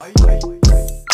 ay, ay, ay.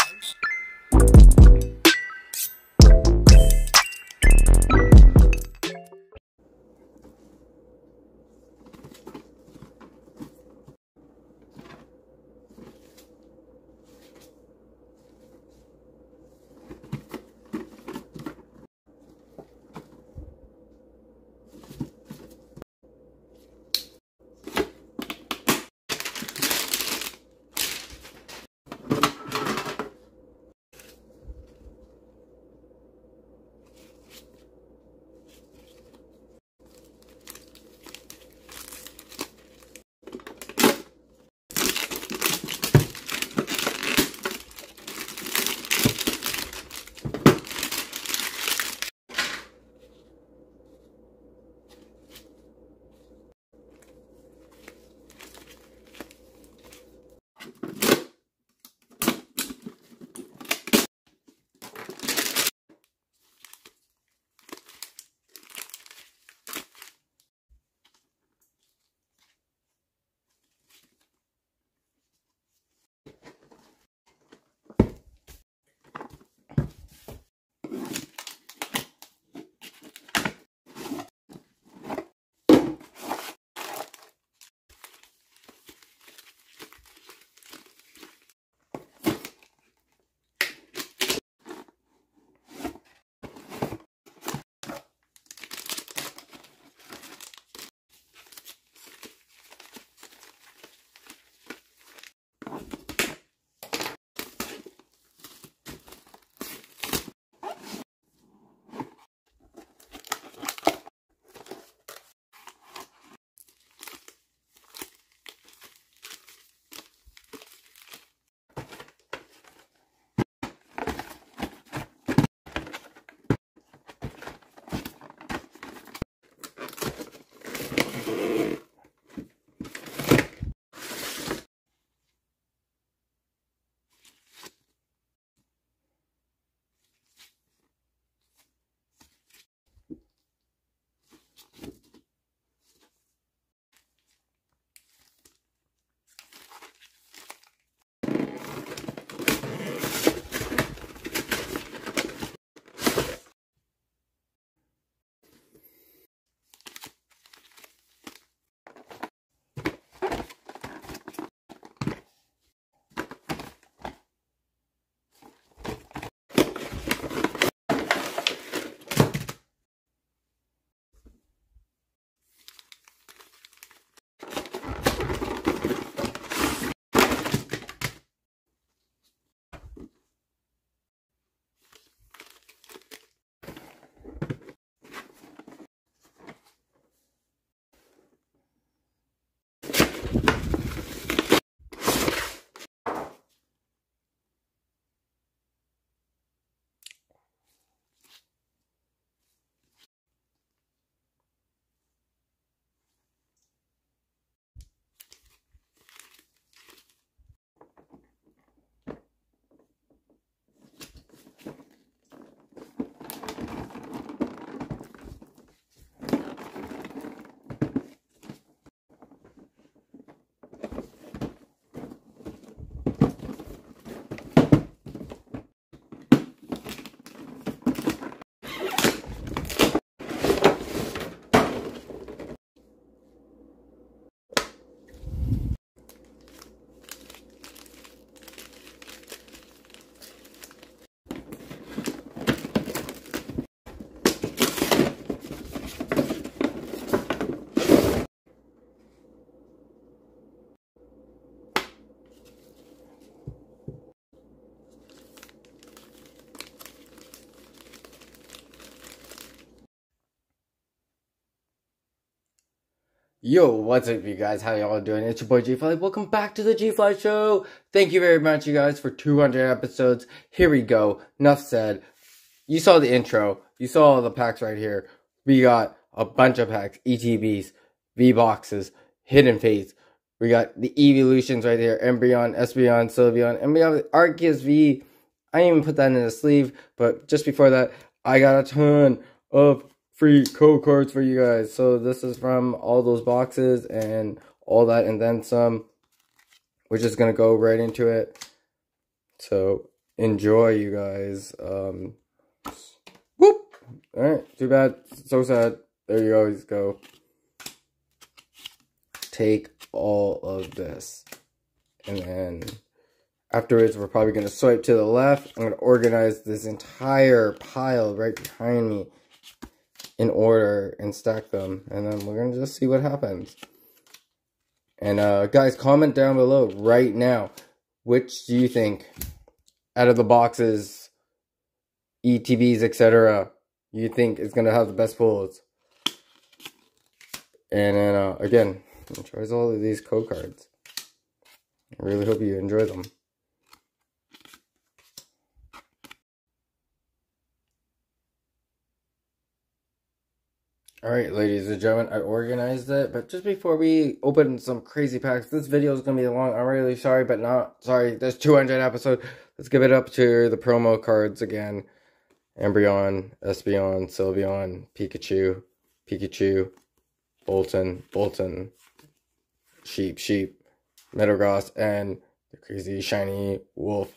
Yo, what's up, you guys? How y'all doing? It's your boy G Fly. Welcome back to the G Fly Show. Thank you very much, you guys, for 200 episodes. Here we go. Enough said. You saw the intro. You saw all the packs right here. We got a bunch of packs, ETBs, V boxes, Hidden Fates. We got the evolutions right here, Umbreon, Espeon, Sylveon, and we Arceus V. I didn't even put that in the sleeve, but just before that, I got a ton of free code cards for you guys. So this is from all those boxes and all that and then some. We're just going to go right into it. So enjoy, you guys. Um, whoop. All right. Too bad. So sad. There you always go. Take all of this. And then afterwards, we're probably going to swipe to the left. I'm going to organize this entire pile right behind me in order and stack them. And then we're going to just see what happens. And uh, guys, comment down below right now. Which do you think, out of the boxes, ETBs, etc., you think is going to have the best pulls? And then, uh, again, enjoys all of these code cards. I really hope you enjoy them. Alright, ladies and gentlemen, I organized it, but just before we open some crazy packs, this video is going to be long. I'm really sorry, but not sorry. There's 200 episodes. Let's give it up to the promo cards again. Umbreon, Espeon, Sylveon, Pikachu, Pikachu, Boltund, Boltund, Sheep, Sheep, Metagross, and the crazy shiny Wolf.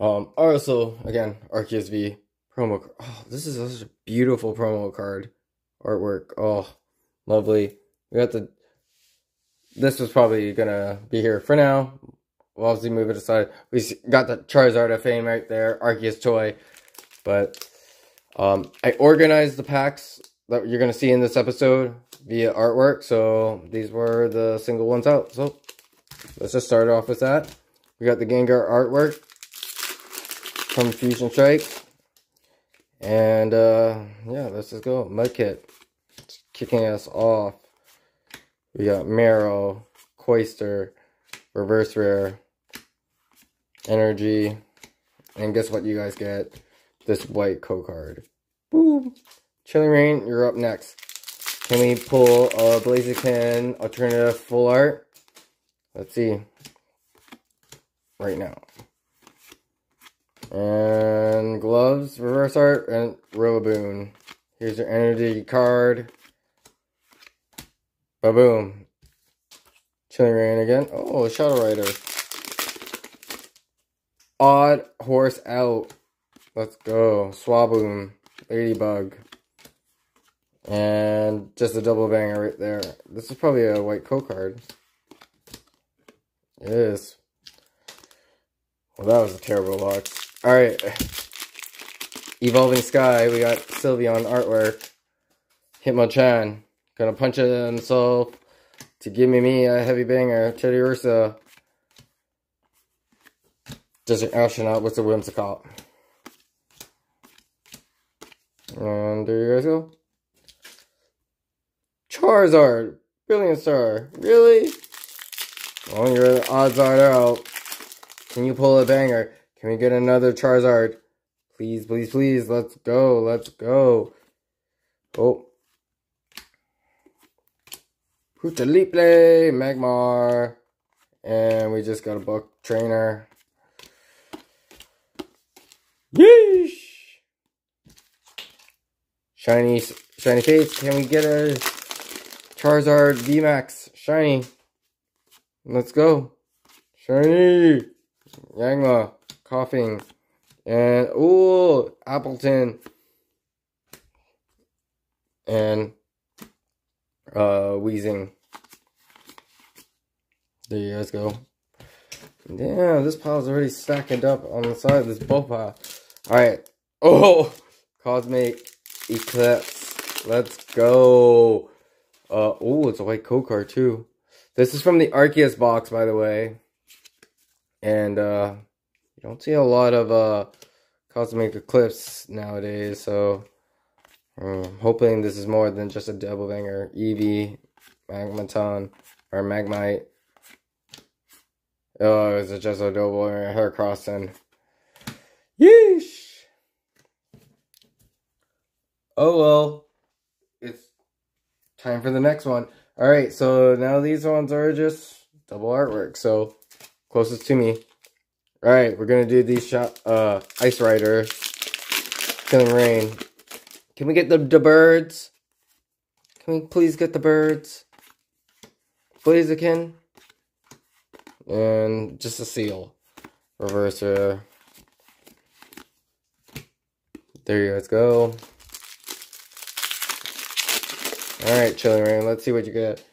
Um, also, again, Arceus V promo. Oh, this is such a beautiful promo card artwork. Oh, lovely. We got the. This was probably gonna be here for now. We'll obviously move it aside. We got the Charizard of Fame right there, Arceus toy, but um, I organized the packs that you're gonna see in this episode via artwork. So these were the single ones out. So let's just start off with that. We got the Gengar artwork from Fusion Strike. And uh, yeah, let's just go. Mudkip kicking us off. We got Marrow, Cloyster, Reverse Rare, Energy, and guess what you guys get? This white co-card. Boom! Chilling Reign, you're up next. Can we pull a Blaziken alternative full art? Let's see. Right now. And gloves, reverse art, and Rillaboom. Here's your energy card. Ba-boom. Chilling Reign again. Oh, Shadow Rider. Odd Horse out. Let's go. Swaboom. Ladybug. And just a double banger right there. This is probably a white co card. It is. Well, that was a terrible box. Alright. Evolving Sky, we got Sylveon artwork. Hitmonchan. Gonna punch it himself to give me me a heavy banger. Teddiursa. Desert Astronaut with the Whimsicott. And there you guys go. Charizard. Brilliant Star. Really? Well, your odds are out. Can you pull a banger? Can we get another Charizard? Please, please, please. Let's go. Let's go. Oh. Liple, Magmar. And we just got a book trainer. Yeesh. Shiny, shiny face. Can we get a Charizard VMAX? Shiny. Let's go. Shiny. Yanma Koffing, and oh, Appletun. and uh, Weezing. There you guys go. Damn, this pile's already stacking up on the side of this bulk pile. Alright. Oh! Cosmic Eclipse. Let's go. Uh, oh, it's a white card too. This is from the Arceus box, by the way. And, uh, you don't see a lot of uh, cosmic eclipse nowadays, so I'm hoping this is more than just a double banger. Eevee, magmaton or Magmite. Oh, is it just a double a hair crossing? Yeesh! Oh well, it's time for the next one. Alright, so now these ones are just double artwork, so closest to me. Alright, we're gonna do these shot uh Ice Rider. Chilling Reign. Can we get the, the birds? Can we please get the birds? Blaziken. And just a seal. Reverser. There you guys go. Alright, Chilling Reign, let's see what you get.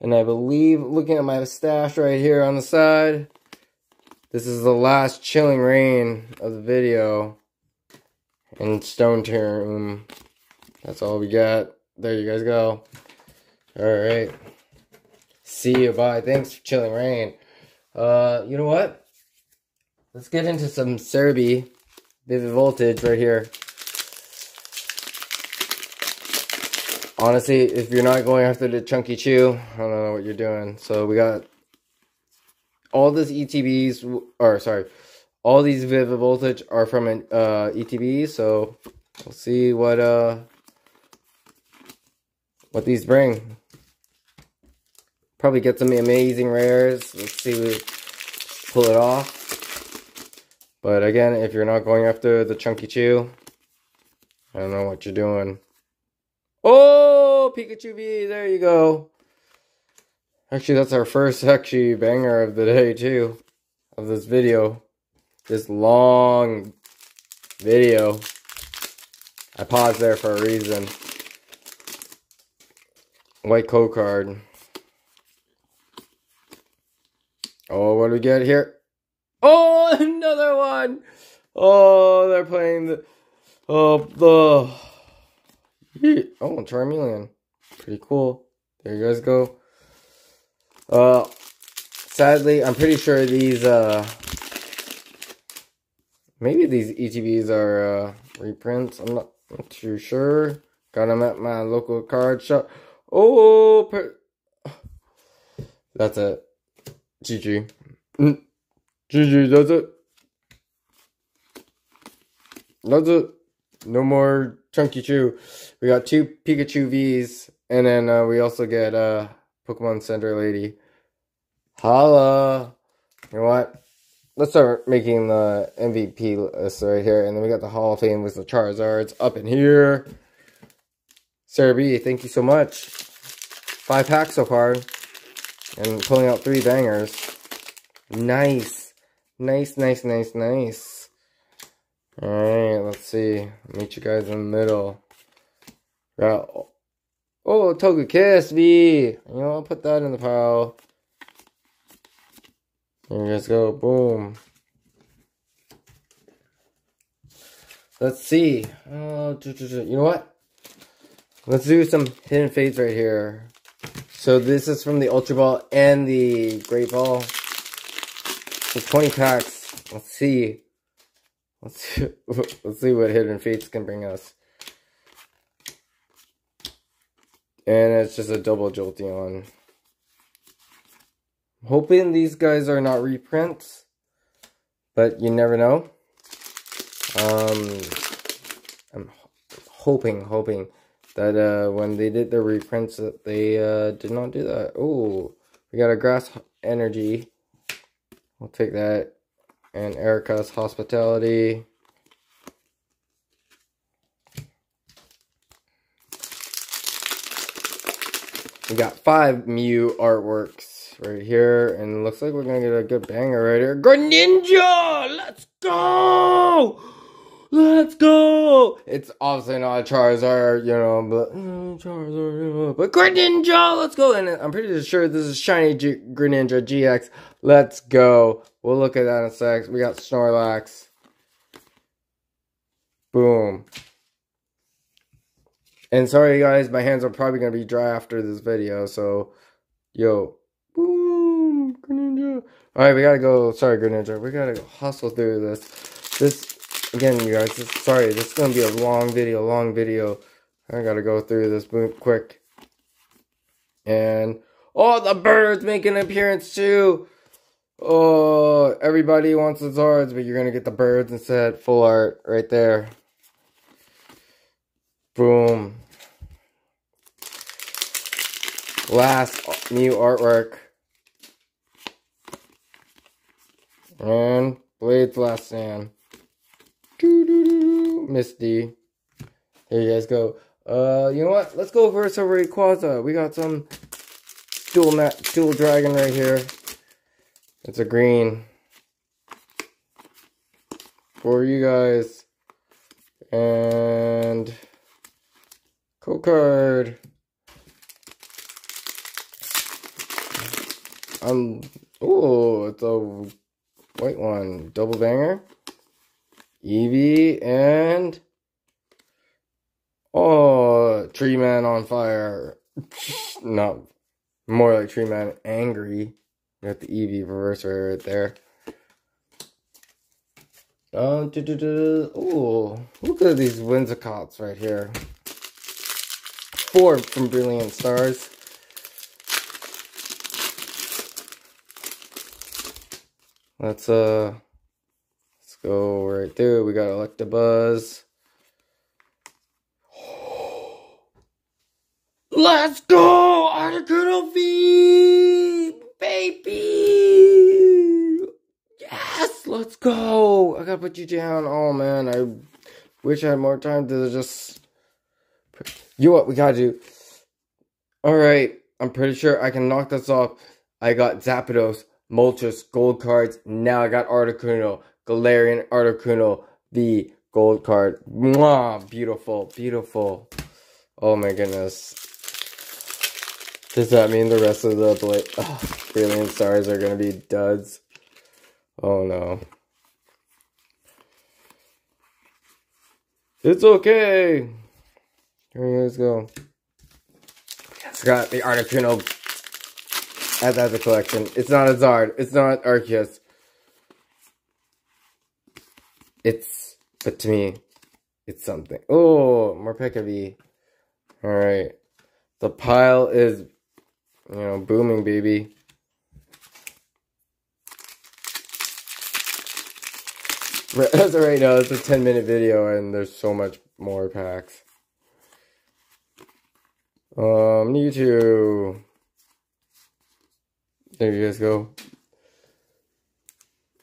And I believe, looking at my stash right here on the side, this is the last Chilling Reign of the video. And Stone Tomb. That's all we got. There you guys go. Alright. See you, bye. Thanks for Chilling Reign. Uh, you know what? Let's get into some Serebii. Vivid Voltage right here. honestly, if you're not going after the chunky chew, I don't know what you're doing. So we got all these ETBs, or sorry, all these Vivid Voltage are from an uh, ETB. So we'll see what uh what these bring. Probably get some amazing rares. Let's see, we pull it off. But again, if you're not going after the chunky chew, I don't know what you're doing. Oh, Pikachu V, there you go. Actually, that's our first actually banger of the day too, of this video. This long video. I paused there for a reason. White code card. Oh, what do we get here? Oh, another one! Oh, they're playing the... Oh, the... Oh, Charmeleon. Pretty cool. There you guys go. Uh, sadly, I'm pretty sure these, uh, maybe these ETBs are, uh, reprints. I'm not, too sure. Got them at my local card shop. Oh, per that's it. GG. Mm. GG, that's it. That's it. No more Chunky Chew. We got two Pikachu Vs, and then uh, we also get uh, Pokemon Center Lady. Holla! You know what? Let's start making the MVP list right here, and then we got the Hall of Fame with the Charizards up in here. Serebii, thank you so much. Five packs so far, and pulling out three bangers. Nice. Nice, nice, nice, nice. Alright, let's see. meet you guys in the middle. Got, oh, Togekiss V! You know, I'll put that in the pile. Guys go. Boom. Let's see. Uh, you know what? Let's do some hidden fates right here. So this is from the Ultra Ball and the Great Ball. So 20 packs. Let's see. Let's see, let's see what Hidden Fates can bring us. And it's just a double Jolteon. hoping these guys are not reprints. But you never know. Um, I'm hoping, hoping that uh, when they did the reprints that they uh, did not do that. Oh, we got a Grass Energy. We'll take that and Erica's hospitality. We got five Mew artworks right here, and looks like we're gonna get a good banger right here. Greninja! Let's go! Let's go! It's obviously not Charizard, you know, but mm, Charizard, you know, but Greninja, let's go! And I'm pretty sure this is Shiny G Greninja GX. Let's go. We'll look at that in a sec. We got Snorlax. Boom. And sorry guys, my hands are probably to be dry after this video, so, yo. Boom! Greninja. Alright, we gotta go, sorry Greninja, we gotta hustle through this. This Again, you guys, this, sorry, this is to be a long video, long video. I got to go through this boom quick. And, oh, the birds make an appearance too. Oh, everybody wants the Zards, but you're to get the birds instead. Full art right there. Boom. Last new artwork. And Blaine's Last Stand. Misty. Here you guys go. Uh, you know what? Let's go for some Rayquaza. We got some dual mat, dual dragon right here. It's a green. For you guys. And code card. Um oh it's a white one. Double banger. Eevee and Oh Tree Man on fire. Not more like Tree Man angry. Got the Eevee reverse right there. Ooh, look at these Whimsicotts right here. Four from Brilliant Stars. Let's, uh, let's go right there. We got Electabuzz. Let's go! Articuno V! Baby! Yes! Let's go! I gotta put you down. Oh man, I wish I had more time to just. You know what we gotta do? Alright, I'm pretty sure I can knock this off. I got Zapdos, Moltres, gold cards. Now I got Articuno, Galarian Articuno, the gold card. Mwah! Beautiful, beautiful. Oh my goodness. Does that mean the rest of the bla oh, Brilliant Stars are to be duds? Oh no. It's okay. Here guys go. It's got the Articuno as as a collection. It's not a Zard. It's not Arceus. It's, but to me, it's something. Oh, Morpeko Alright. The pile is you know, booming, baby. As of right now, it's a 10 minute video and there's so much more packs. Um, Mewtwo. There you guys go.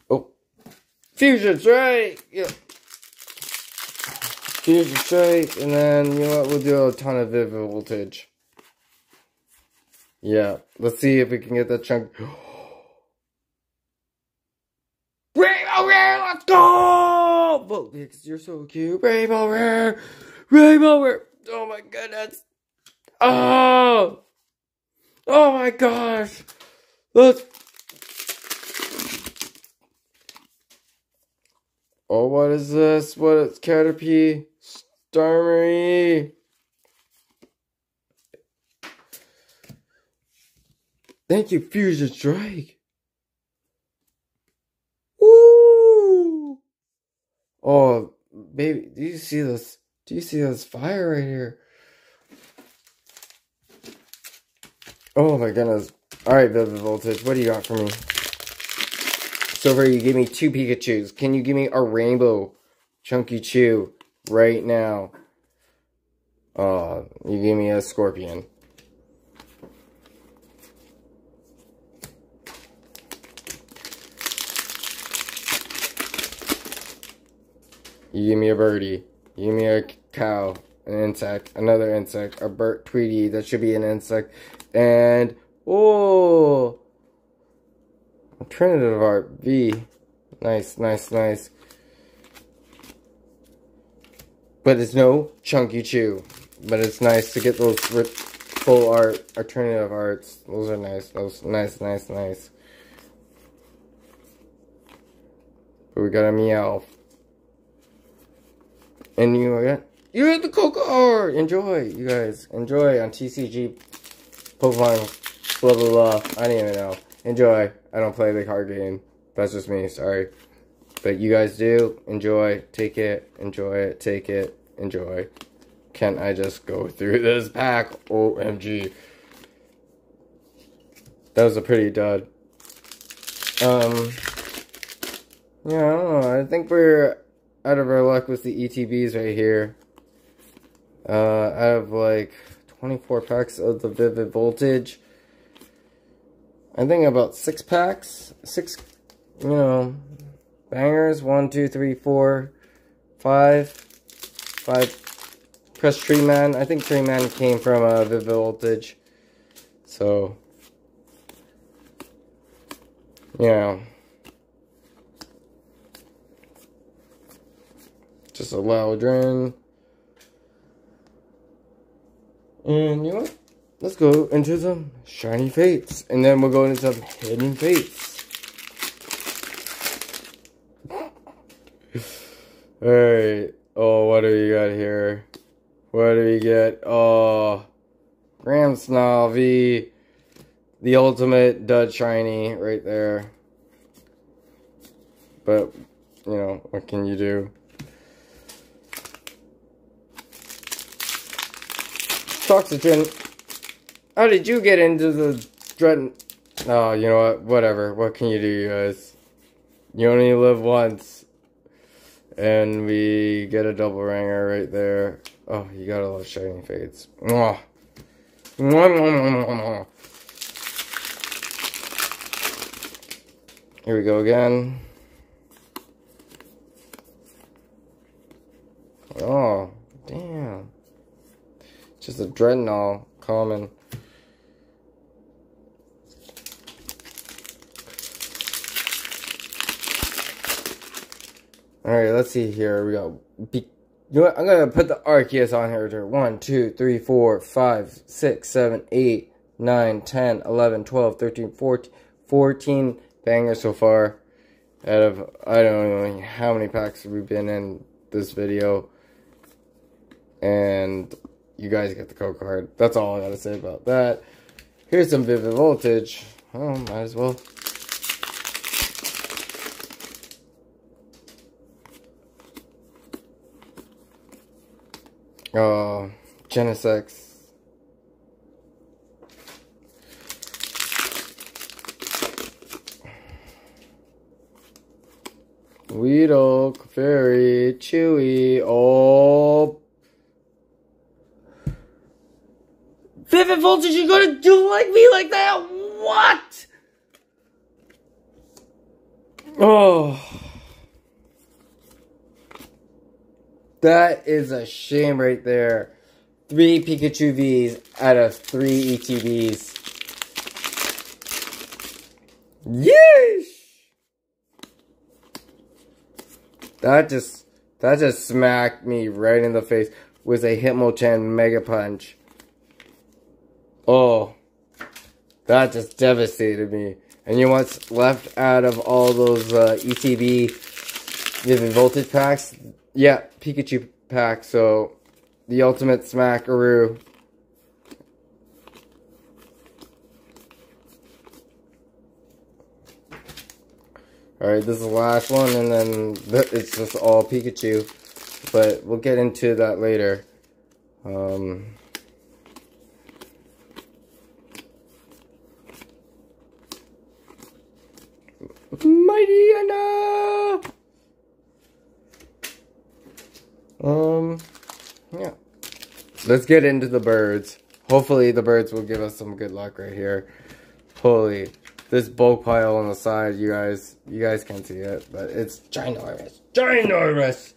Oh. Fusion Strike! Yeah. Fusion Strike, and then, you know what, we'll do a ton of Vivid Voltage. Yeah, let's see if we can get that chunk. Rainbow Rare, let's go! Volvix, you're so cute. Rainbow Rare! Rainbow Rare! Oh my goodness! Oh! Oh my gosh! Let's... Oh, what is this? What is Caterpie? Starmie? Thank you, Fusion Strike. Oh, baby, do you see this? Do you see this fire right here? Oh my goodness. Alright, Vivid Voltage, what do you got for me? So far, you gave me two Pikachus. Can you give me a rainbow Chunky Chew right now? Oh, you gave me a Scorpion. You give me a birdie. You give me a cow, an insect, another insect, a bird Tweety, that should be an insect, and, oh, alternative art, V. Nice, nice, nice. But it's no chunky chew. But it's nice to get those full art, alternative arts. Those are nice. Those nice, nice, nice. But we got a meow. And you got you got the Coco art! Enjoy, you guys. Enjoy on TCG Pokemon blah blah blah. I don't even know. Enjoy. I don't play the card game. That's just me, sorry. But you guys do. Enjoy. Take it. Enjoy it. Take it. Enjoy. Can I just go through this pack? OMG. That was a pretty dud. Um, yeah, I don't know. I think we're out of our luck with the ETBs right here. Uh, out of like 24 packs of the Vivid Voltage. I think about six packs, six, you know, bangers. One, two, three, four, five, five. Press Tree Man. I think Tree Man came from uh, Vivid Voltage. So, Yeah. Just a Loudron. And you know what? Let's go into some shiny fates. And then we'll go into some hidden fates. Alright. Oh, what do we got here? What do we get? Oh, Grimmsnarl, the ultimate dud shiny right there. But, you know, what can you do? Toxicgen, how did you get into the dread? Oh, you know what? Whatever. What can you do, you guys? You only live once. And we get a double ringer right there. Oh, you gotta love shiny fates. Mwah. Mwah, mwah, mwah, Here we go again. Oh. Just a Drednaw common. Alright, let's see here. We got. Be you know what? I'm gonna put the Arceus on here. To 1, 2, 3, 4, 5, 6, 7, 8, 9, 10, 11, 12, 13, 14, 14 bangers so far. Out of, I don't know how many packs we've been in this video. And you guys get the code card. That's all I gotta say about that. Here's some Vivid Voltage. Oh, might as well. Uh, Genesect. Weedle, Fairy, Chewy, oh. Vivid Voltage, you're gonna do like me like that? What? Oh. That is a shame right there. Three Pikachu Vs out of three ETVs. Yeesh! That just, that just smacked me right in the face with a Hitmonchan Mega Punch. Oh, that just devastated me. And you know what's left out of all those uh, ETB Vivid Voltage packs? Yeah, Pikachu pack, so the ultimate smackaroo. Alright, this is the last one, and then it's just all Pikachu. But we'll get into that later. Um, Mightyena! Um, yeah. Let's get into the birds. Hopefully the birds will give us some good luck right here. Holy, this bulk pile on the side, you guys, you guys can't see it, but it's ginormous. Ginormous!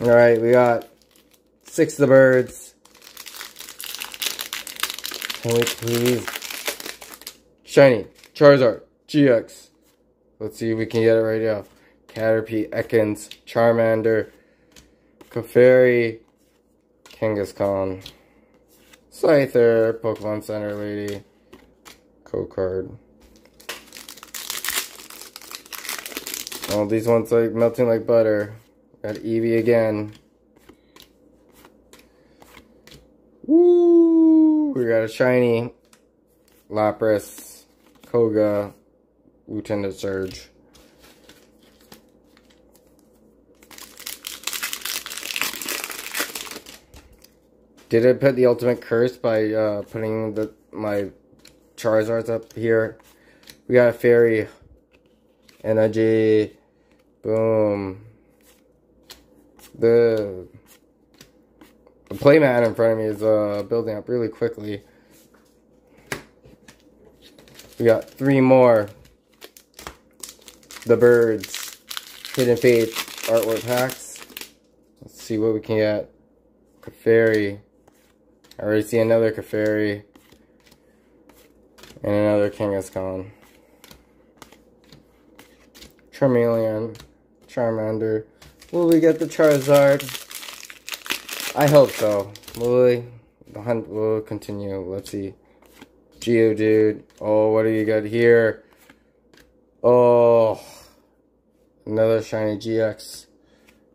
Alright, we got six of the birds. Can we please? Shiny, Charizard, GX, Let's see if we can get it right now. Caterpie, Ekans, Charmander, Clefairy, Kangaskhan, Scyther, Pokemon Center Lady, code card. Oh, these ones like melting like butter. Got Eevee again. Woo! We got a shiny Lapras, Koga, Lieutenant Surge. Did I put the ultimate curse by uh, putting the my Charizards up here? We got a fairy, energy, boom. The the playmat in front of me is uh, building up really quickly. We got three more the birds hidden fate artwork packs. Let's see what we can get. Clefairy, I already see another Clefairy. And another Kangaskhan. Charmeleon. Charmander. Will we get the Charizard? I hope so. Will we? The hunt will continue. Let's see. Geodude. Oh, what do you got here? Oh. Another shiny GX.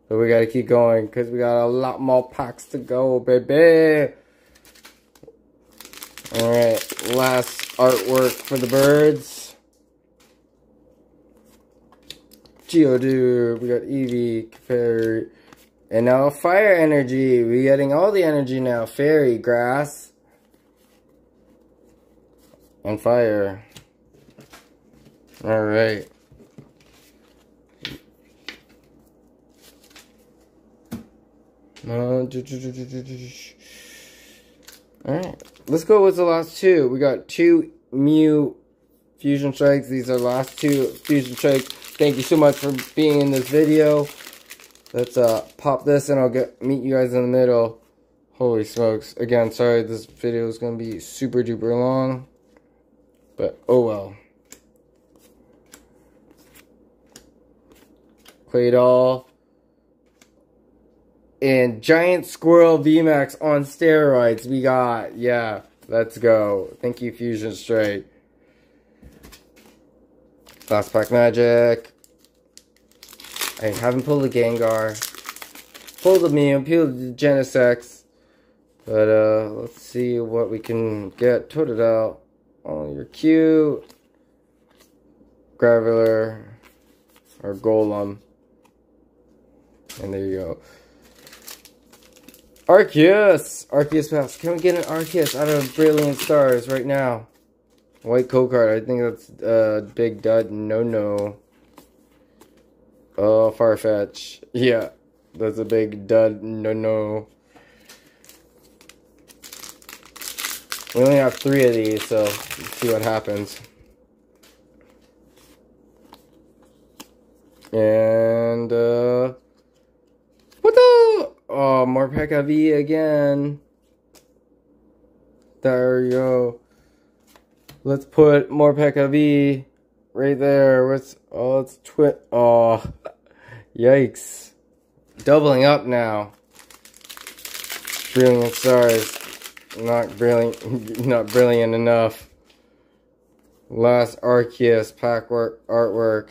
But we gotta keep going because we got a lot more packs to go, baby. Alright, last artwork for the birds. Geodude, we got Eevee, Fairy, and now Fire Energy. We're getting all the energy now. Fairy, Grass, and Fire. Alright. Uh, Alright, let's go with the last two. We got two Mew Fusion Strikes. These are last two Fusion Strikes. Thank you so much for being in this video. Let's uh, pop this and I'll get meet you guys in the middle. Holy smokes. Again, sorry this video is going to be super duper long. But, oh well. Claydol and Giant Squirrel VMAX on steroids. We got, yeah, let's go. Thank you, Fusion Strike. Last pack magic. I haven't pulled the Gengar. Pulled the Mew, pulled the Genesect. But, uh, let's see what we can get. Totodile. Oh, you're cute. Graveler. Or Golem. And there you go. Arceus! Arceus Pass. Can we get an Arceus out of Brilliant Stars right now? White code card. I think that's a uh, big dud. No, no. Oh, Farfetch. Yeah, that's a big dud. No, no. We only have three of these, so see what happens. And, uh... Oh, Morpeko V again. There you go. Let's put Morpeko V right there. What's oh twit oh yikes. Doubling up now. Brilliant stars. Not brilliant not brilliant enough. Last Arceus pack work artwork.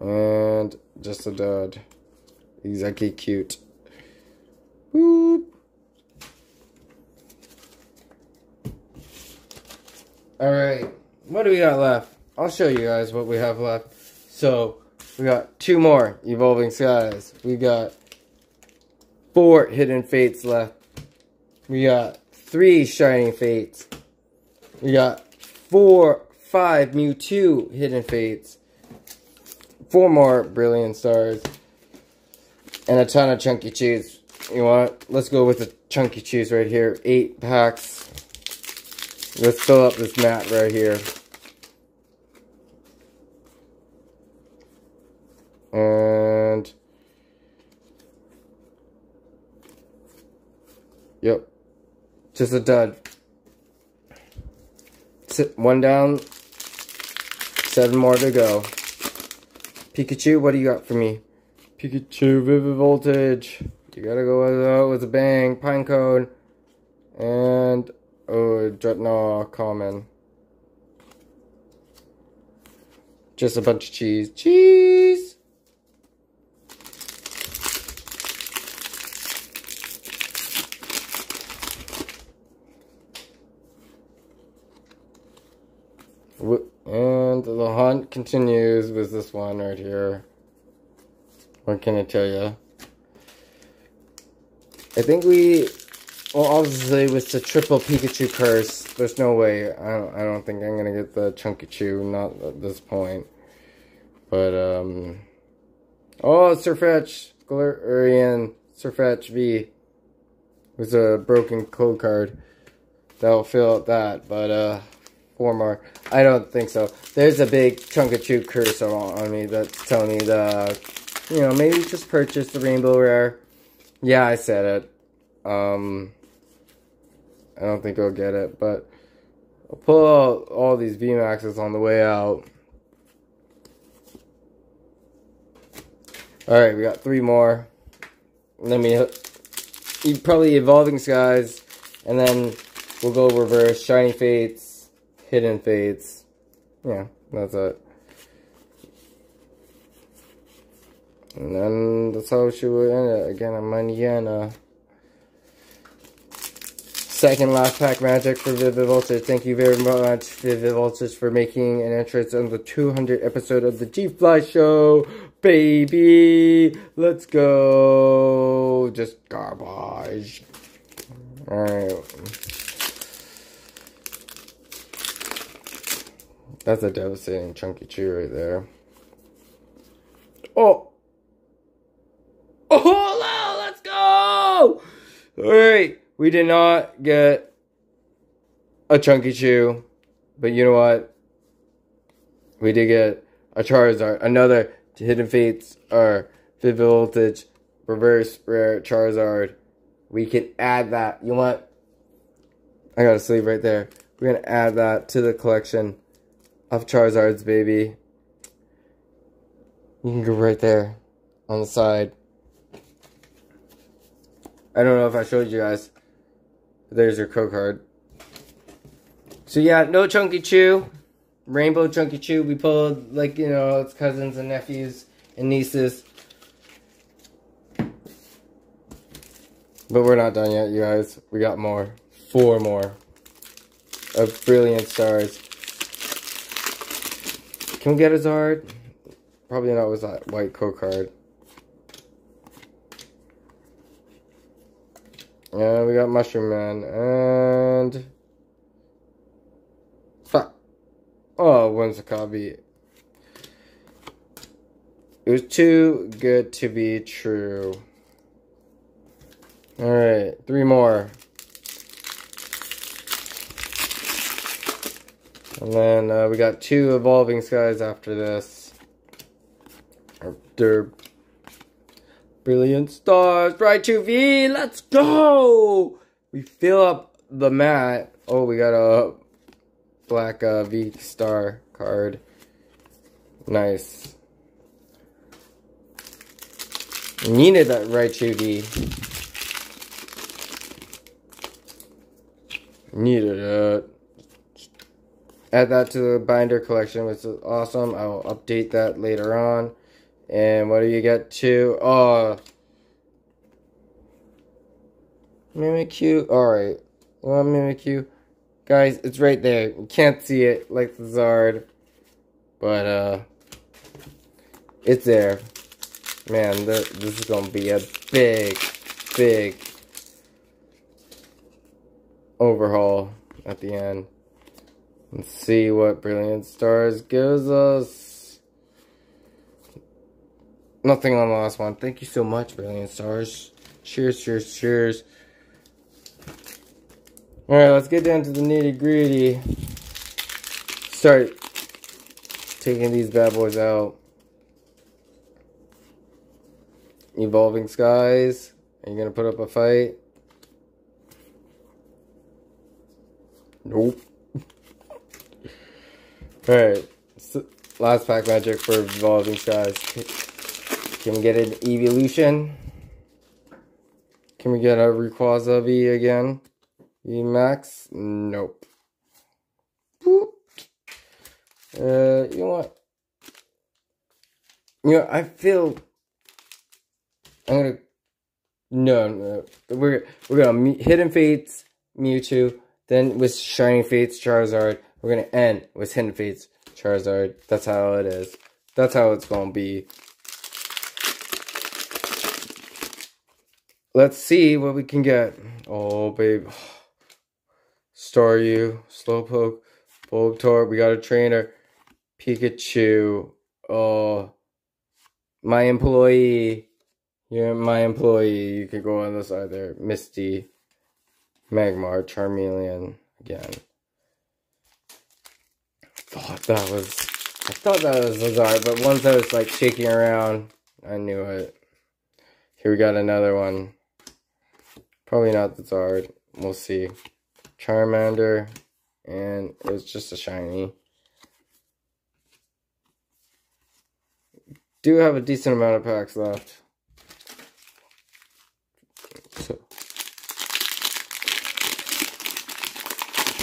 And just a dud. Exactly cute. Boop. Alright, what do we got left? I'll show you guys what we have left. So, we got two more Evolving Skies. We got four Hidden Fates left. We got three Shining Fates. We got four, five Mewtwo Hidden Fates. Four more Brilliant Stars and a ton of chunky cheese. You want? Let's go with the chunky cheese right here. Eight packs. Let's fill up this mat right here. And yep, just a dud. Sit one down, seven more to go. Pikachu, what do you got for me? Pikachu, Vivid Voltage. You gotta go with, uh, with a bang. Pinecone. And, oh, Drednaw Common. Just a bunch of cheese. Cheese! And the hunt continues with this one right here. What can I tell you? I think we, well, obviously with the triple Pikachu curse, there's no way. I don't, I don't think I'm gonna get the Chunky Chew, not at this point. But um, oh, Sirfetch'd, Galarian, Sirfetch'd V was a broken code card. That'll fill out that, but uh, four more. I don't think so. There's a big chunk of chew curse on, on me that's telling me the you know, maybe just purchase the Rainbow Rare. Yeah, I said it. Um, I don't think I'll get it, but I'll pull out all these VMAXs on the way out. Alright, we got three more. Let me probably evolving skies, and then we'll go reverse shiny fates, hidden fates. Yeah, that's it. And then that's how she would end it. Uh, again, I'm Maniana. Second last pack magic for Vivid Voltage. Thank you very much, Vivid Voltage, for making an entrance on the 200 episode of the G-Fly Show. Baby, let's go. Just garbage. Alright. That's a devastating chunky chew right there. Oh, let's go! Alright. We did not get a Chunky Chew, but you know what? We did get a Charizard, another Hidden Fates or Vivid Voltage Reverse Rare Charizard. We can add that. You want? I got a sleeve right there. We're gonna add that to the collection of Charizards, baby. You can go right there on the side. I don't know if I showed you guys. There's your code card. So yeah, no Chunky Chew. Rainbow Chunky Chew. We pulled, like, you know, its cousins and nephews and nieces. But we're not done yet, you guys. We got more. Four more. Of Brilliant Stars. Can we get a Zard? Probably not with that white code And we got Mushroom Man. And... Fuck. Oh, copy? It was too good to be true. Alright, three more. And then uh, we got two Evolving Skies after this. They're Brilliant stars, bright 2V, let's go! We fill up the mat. Oh, we got a black uh, V star card. Nice. Needed that right 2V. Needed it. Add that to the binder collection, which is awesome. I will update that later on. And what do you get to? Oh. Mimikyu. Alright. Well, Mimikyu. Guys, it's right there. You can't see it like the Zard. But, uh. It's there. Man, this is to be a big, big overhaul at the end. Let's see what Brilliant Stars gives us. Nothing on the last one. Thank you so much, Brilliant Stars. Cheers, cheers, cheers. Alright, let's get down to the nitty gritty. Start taking these bad boys out. Evolving Skies. Are you going to put up a fight? Nope. Alright. Last pack magic for Evolving Skies. Can we get an evolution? Can we get a Rayquaza V again? V Max? Nope. Boop. Uh, you know what? You know, I feel I'm gonna no, no. We're we're gonna hidden fates Mewtwo, then with shining fates Charizard. We're gonna end with hidden fates Charizard. That's how it is. That's how it's gonna be. Let's see what we can get. Oh, babe. Staryu, Slowpoke, Bulbasaur. We got a trainer. Pikachu. Oh, my employee. You're my employee. You could go on this side there. Misty, Magmar, Charmeleon again. Thought that was. I thought that was Lazard, but once I was like shaking around, I knew it. Here we got another one. Probably not the Zard. We'll see. Charmander, and it's just a shiny. Do have a decent amount of packs left. So.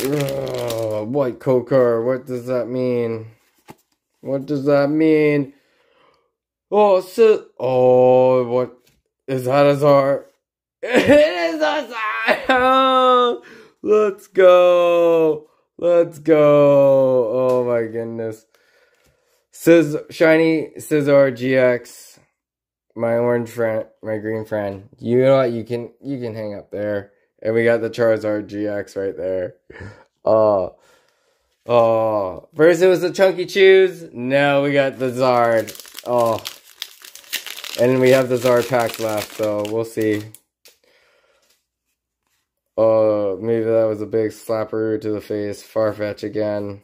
Ugh, white Kokar, what does that mean? What does that mean? Oh, so, oh, what is that a Zard? It is a Zard! Let's go! Let's go! Oh my goodness. Sizz shiny Scizor GX. My orange friend, my green friend. You know what? You can you can hang up there. And we got the Charizard GX right there. Oh. Oh. First it was the Chunky Chews. Now we got the Zard. Oh. And we have the Zard pack left, so we'll see. Oh, maybe that was a big slapper to the face. Farfetch'd again.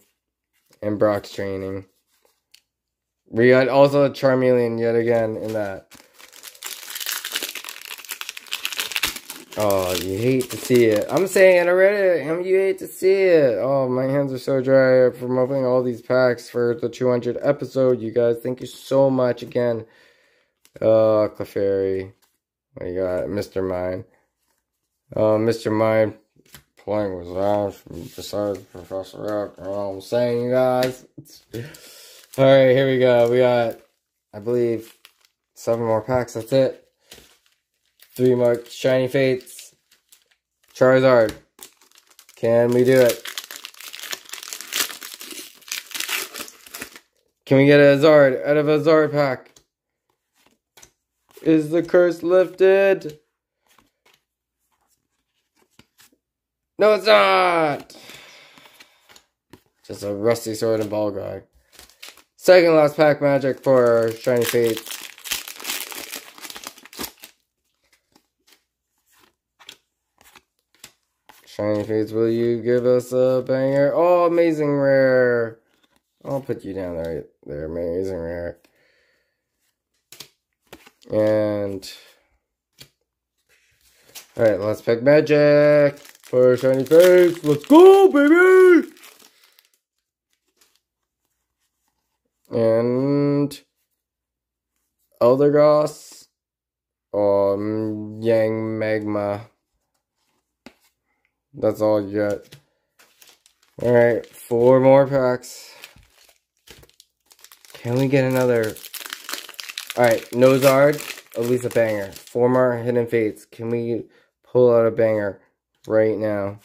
And Brock's training. We got also Charmeleon yet again in that. Oh, you hate to see it. I'm saying it already. You hate to see it. Oh, my hands are so dry from opening all these packs for the 200 episode. You guys, thank you so much again. Uh, Clefairy. What you got? Mr. Mime. Uh, Mr. Mime playing with Ash besides Professor X. You know what I'm saying, you guys? Alright, here we go. We got, I believe, seven more packs. That's it. Three more Shiny Fates. Charizard. Can we do it? Can we get a Zard out of a Zard pack? Is the curse lifted? No, it's not! Just a rusty sword and ball guy. Second last pack magic for Shiny Fates. Shiny Fates, will you give us a banger? Oh, amazing rare. I'll put you down there, there, amazing rare. And, alright, let's pick magic for Shiny face. Let's go, baby! And, Eldegoss, um, Yang Magma. That's all you get. Alright, four more packs. Can we get another? Alright, Nozard, at least a banger. Four more Hidden Fates. Can we pull out a banger right now?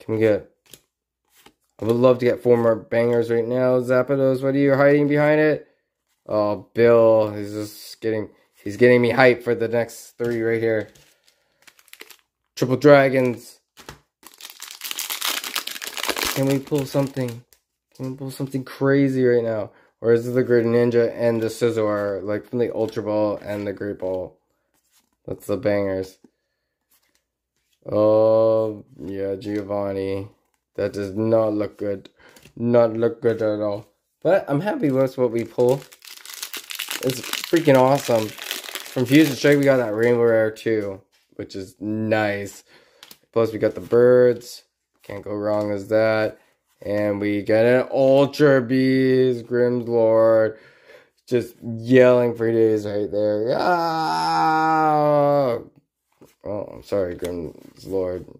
Can we get? I would love to get four more bangers right now. Zapdos, what are you hiding behind it? Oh, Bill, he's just getting, he's getting me hyped for the next three right here. Triple Dragons. Can we pull something? Can we pull something crazy right now? Or is it the Greninja and the Scizor, like from the Ultra Ball and the Great Ball? That's the bangers. Oh, yeah, Giovanni. That does not look good. Not look good at all. But I'm happy with what we pull. It's freaking awesome. From Fusion Strike, we got that Rainbow Rare too, which is nice. Plus, we got the birds. Can't go wrong as that. And we get an Ultra Beast, Grimmlord, just yelling for days right there. Ah! Oh, I'm sorry, Grimmlord.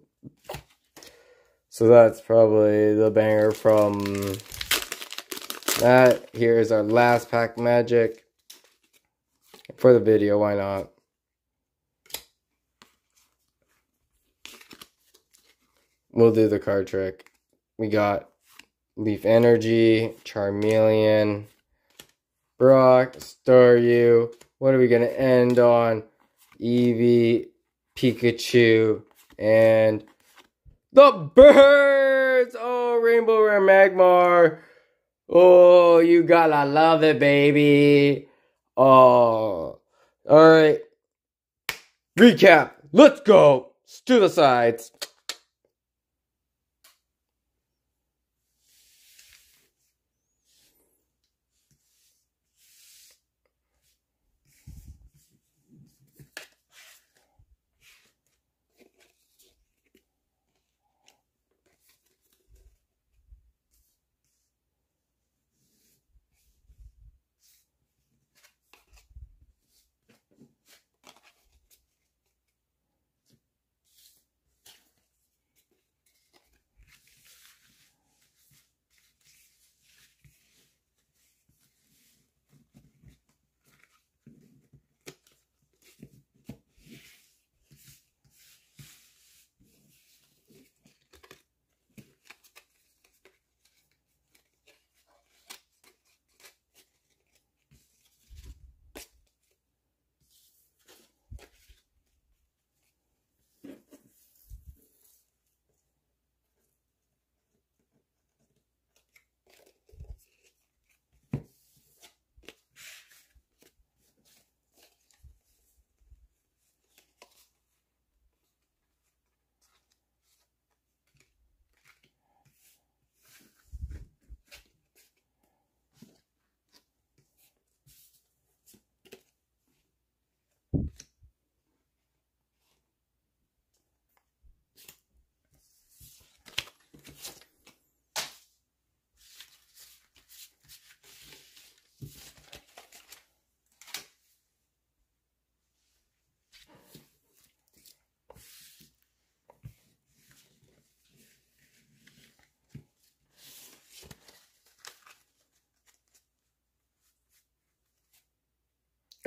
So that's probably the banger from that. Here's our last pack magic for the video. Why not? we'll do the card trick. We got Leaf Energy, Charmeleon, Brock, Staryu. What are we going to end on? Eevee, Pikachu, and the birds! Oh, Rainbow Rare Magmar. Oh, you gotta love it, baby. Oh. Alright. Recap. Let's go. To the sides.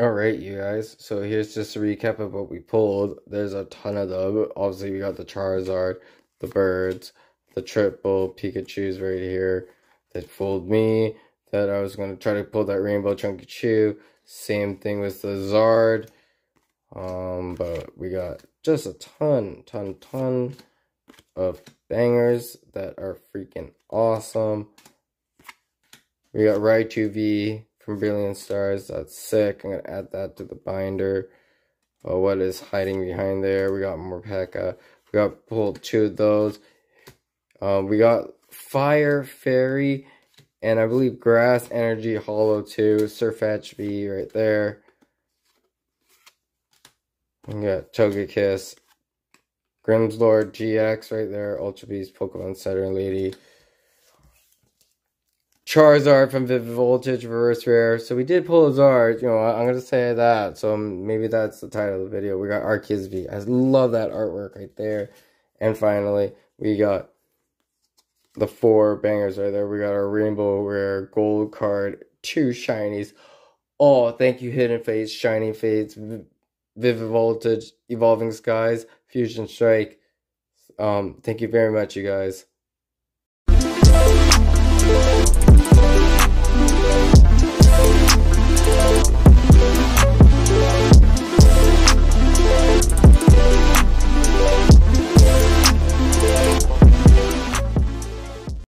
Alright, you guys. So here's just a recap of what we pulled. There's a ton of them. Obviously, we got the Charizard, the birds, the triple Pikachu's right here that fooled me. That I was going to try to pull that Rainbow Chunky Chew. Same thing with the Zard. Um, but we got just a ton, ton, ton of bangers that are freaking awesome. We got Raichu V from Brilliant Stars. That's sick. I'm going to add that to the binder. Oh, what is hiding behind there? We got Morpeko. We got pulled two of those. Um, we got Fire Fairy and I believe Grass Energy Hollow 2. Sirfetch'd V right there. We got Togekiss. Grimmsnarl GX right there. Ultra Beast, Pokemon Center Lady. Charizard from Vivid Voltage, Reverse Rare. So we did pull a Zard, you know, I'm going to say that. So maybe that's the title of the video. We got Arceus I love that artwork right there. And finally, we got the four bangers right there. We got our Rainbow Rare Gold card, two Shinies. Oh, thank you, Hidden Fates, Shining Fates, Vivid Voltage, Evolving Skies, Fusion Strike. Um, thank you very much, you guys.